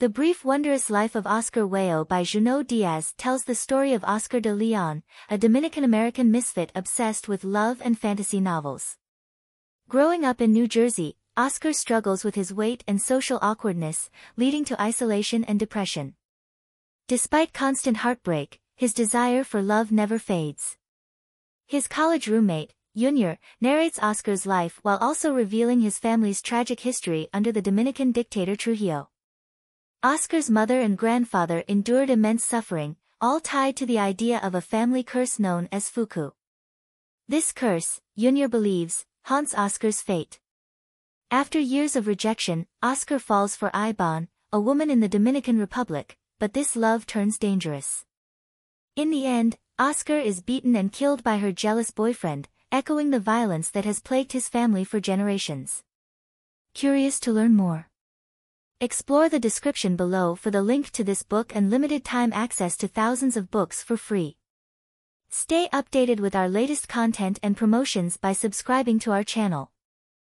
The Brief Wondrous Life of Oscar Wao by Junot Diaz tells the story of Oscar de Leon, a Dominican-American misfit obsessed with love and fantasy novels. Growing up in New Jersey, Oscar struggles with his weight and social awkwardness, leading to isolation and depression. Despite constant heartbreak, his desire for love never fades. His college roommate, Yunior, narrates Oscar's life while also revealing his family's tragic history under the Dominican dictator Trujillo. Oscar's mother and grandfather endured immense suffering, all tied to the idea of a family curse known as Fuku. This curse, Yunior believes, haunts Oscar's fate. After years of rejection, Oscar falls for Ybón, a woman in the Dominican Republic, but this love turns dangerous. In the end, Oscar is beaten and killed by her jealous boyfriend, echoing the violence that has plagued his family for generations. Curious to learn more? Explore the description below for the link to this book and limited time access to thousands of books for free. Stay updated with our latest content and promotions by subscribing to our channel.